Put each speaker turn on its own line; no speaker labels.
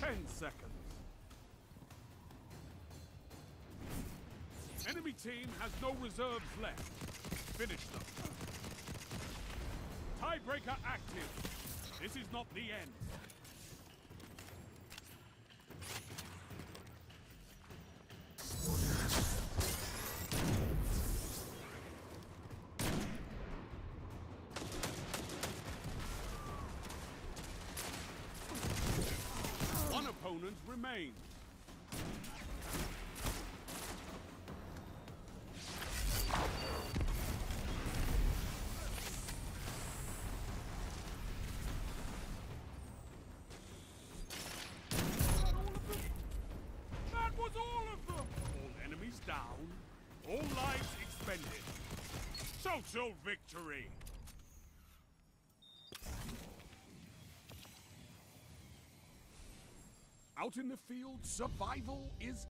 Ten seconds. Enemy team has no reserves left. Finish them. Tiebreaker active. This is not the end. Remains. That was all of them! All enemies down, all lives expended. Social victory! Out in the field, survival is